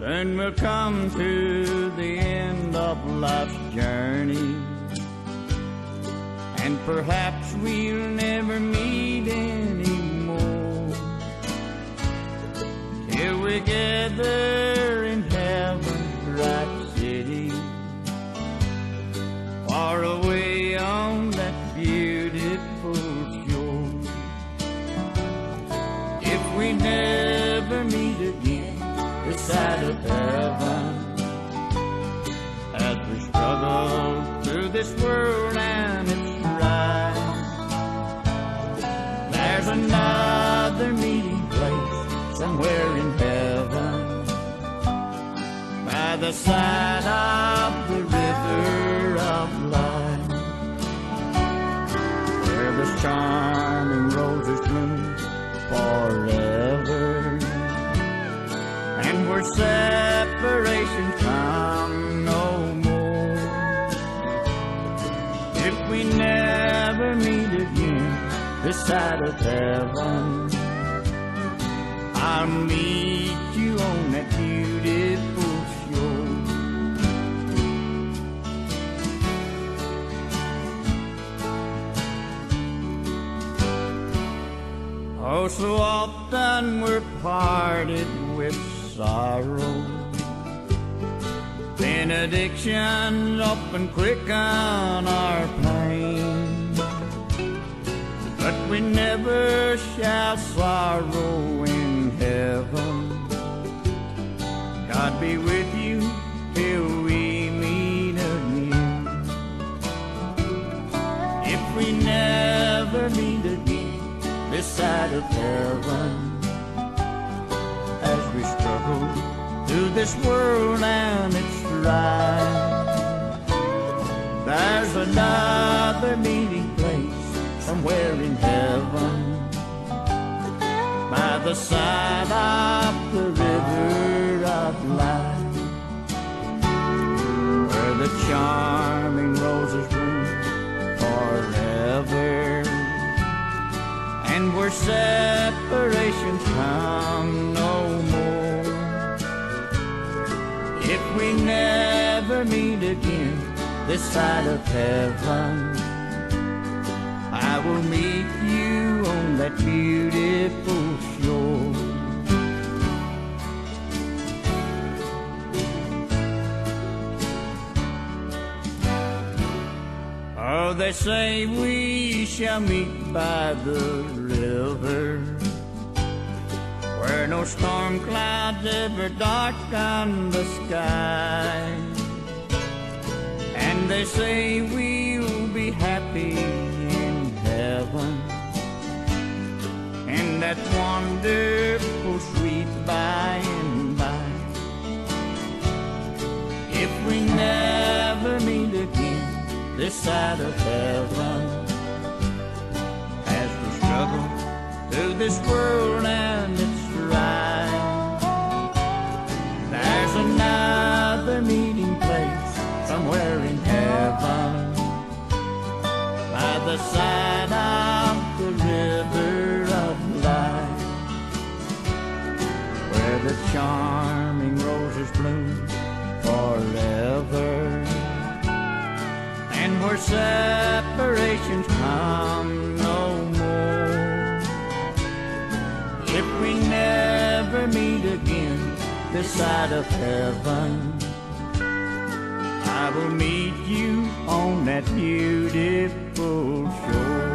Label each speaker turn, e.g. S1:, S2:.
S1: Soon we'll come to the end of life's journey. And perhaps we'll never meet anymore. Till we gather in heaven's bright city. Far away on that beautiful shore. If we never struggle through this world and its strife, there's another meeting place somewhere in heaven. By the side of the river of life. Where the charming roses bloom forever. And we're separation never meet again this side of heaven I'll meet you on that beautiful shore Oh, so often we're parted with sorrow. Benedictions often quicken our pain. We never shall sorrow in heaven. God be with you till we meet again. If we never meet again this side of heaven, as we struggle through this world and its strife, there's another meeting somewhere in heaven? By the side of the river of life where the charming roses bloom forever. And where separations come no more. If we never meet again this side of heaven will meet you on that beautiful shore. Oh, they say we shall meet by the river where no storm clouds ever darken the sky. And they say we'll that wonderful sweet by and by. If we never meet again this side of heaven, as we struggle through this world and its strife, there's another meeting place somewhere in heaven by the side the charming roses bloom forever and where separations come no more if we never meet again this side of heaven I will meet you on that beautiful shore.